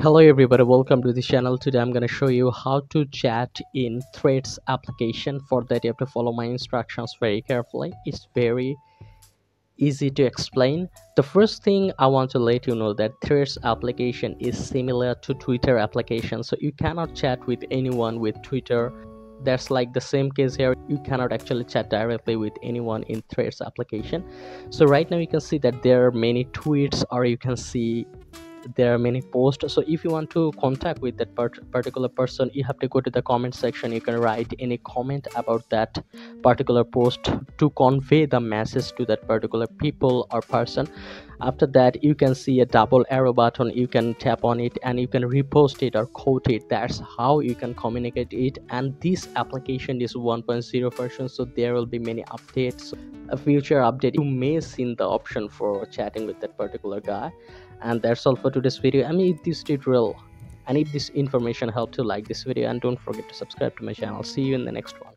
hello everybody. Welcome to the channel. Today i'm going to show you how to chat in threads application. For that you have to follow my instructions very carefully. It's very easy to explain. The first thing i want to let you know that threads application is similar to twitter application. So you cannot chat with anyone with twitter. That's like the same case here. You cannot actually chat directly with anyone in threads application. So right now you can see that there are many tweets or you can see there are many posts. So if you want to contact with that particular person you have to go to the comment section. You can write any comment about that particular post to convey the message to that particular people or person. After that you can see a double arrow button. You can tap on it and you can repost it or quote it. That's how you can communicate it. And this application is 1.0 version so there will be many updates. A future update. You may see the option for chatting with that particular guy and that's all for today's video. I mean if this tutorial and if this information helped you like this video. And don't forget to subscribe to my channel. See you in the next one